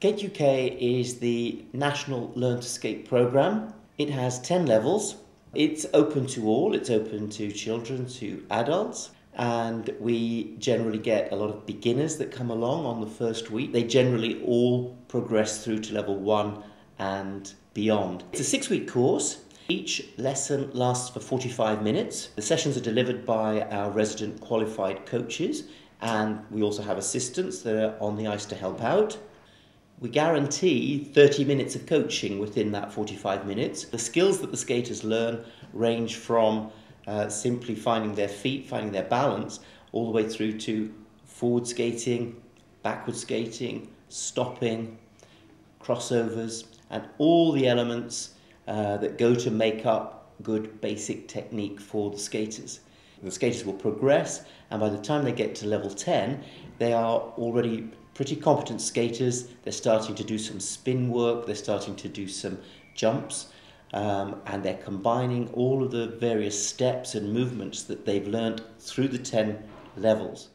Skate UK is the national Learn to Skate programme. It has 10 levels. It's open to all, it's open to children, to adults, and we generally get a lot of beginners that come along on the first week. They generally all progress through to level one and beyond. It's a six week course. Each lesson lasts for 45 minutes. The sessions are delivered by our resident qualified coaches, and we also have assistants that are on the ice to help out. We guarantee 30 minutes of coaching within that 45 minutes. The skills that the skaters learn range from uh, simply finding their feet, finding their balance, all the way through to forward skating, backward skating, stopping, crossovers, and all the elements uh, that go to make up good basic technique for the skaters. The skaters will progress, and by the time they get to level 10, they are already pretty competent skaters. They're starting to do some spin work, they're starting to do some jumps, um, and they're combining all of the various steps and movements that they've learnt through the 10 levels.